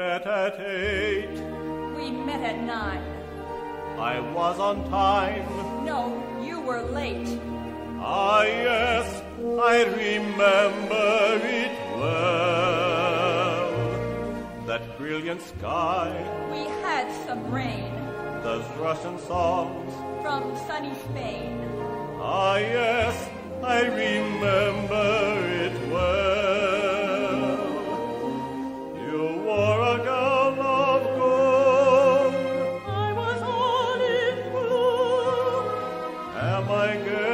at eight. We met at nine. I was on time. No, you were late. Ah, yes, I remember it well. That brilliant sky, We had some rain those Russian songs. from sunny Spain. Ah, yes, I remember Am I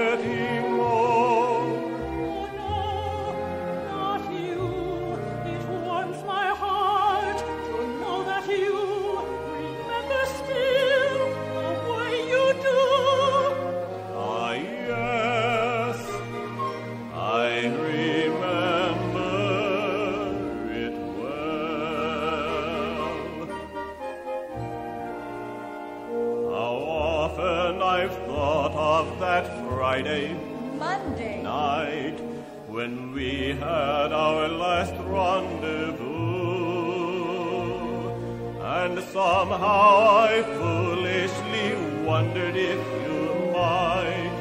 often I've thought of that Friday Monday. night when we had our last rendezvous. And somehow I foolishly wondered if you might,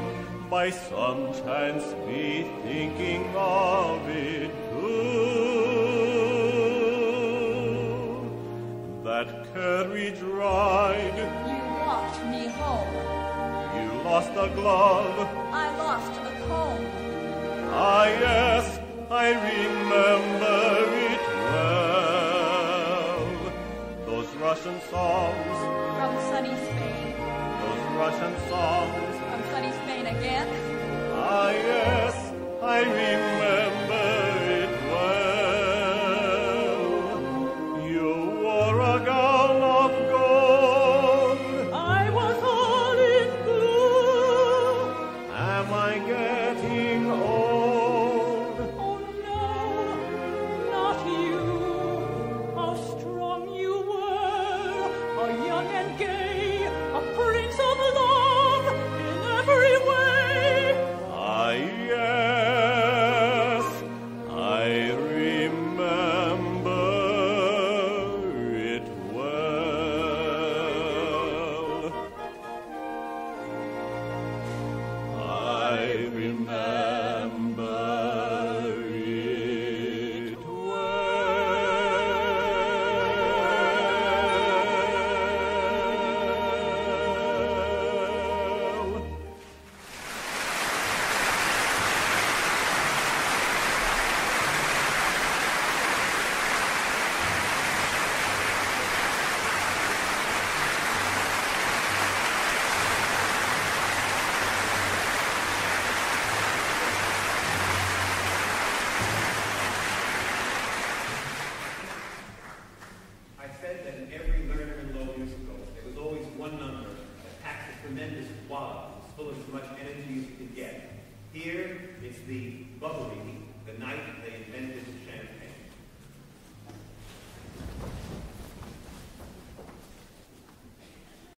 by some chance, be thinking of it too. That carriage ride, lost a glove. I lost a comb. Ah, yes, I remember it well. Those Russian songs, From sunny Spain. those Russian songs. From sunny Spain again. Ah, yes, old? Tremendous wallop, It's full of as much energy as you can get. Here, it's the bubbly, the night they invented